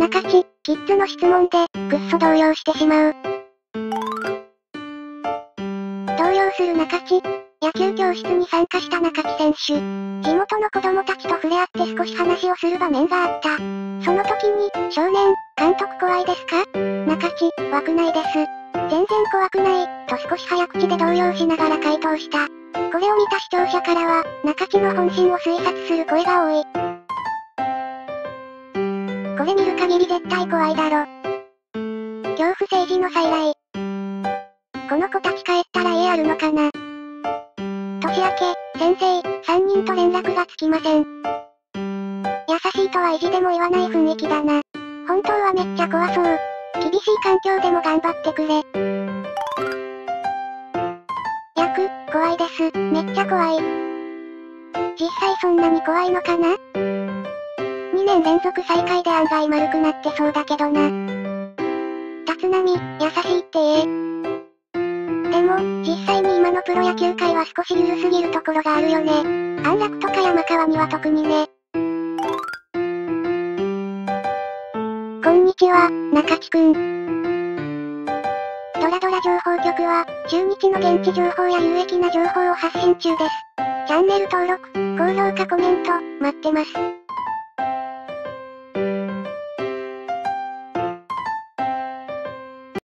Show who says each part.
Speaker 1: 中地、キッズの質問で、くっそ動揺してしまう。動揺する中地。野球教室に参加した中地選手。地元の子供たちと触れ合って少し話をする場面があった。その時に、少年、監督怖いですか？中地、怖くないです。全然怖くない、と少し早口で動揺しながら回答した。これを見た視聴者からは、中地の本心を推察する声が多い。これ見る限り絶対怖いだろ。恐怖政治の再来。この子たち帰ったら家あるのかな年明け、先生、3人と連絡がつきません。優しいとは意地でも言わない雰囲気だな。本当はめっちゃ怖そう。厳しい環境でも頑張ってくれ。役、怖いです。めっちゃ怖い。実際そんなに怖いのかな？?2 年連続再開で案外丸くなってそうだけどな。立浪、優しいって言え。でも、実際に今のプロ野球界は少し緩すぎるところがあるよね。安楽とか山川には特にね。こんにちは、中地くん。ドラドラ情報局は、中日の現地情報や有益な情報を発信中です。チャンネル登録、高評価コメント、待ってます。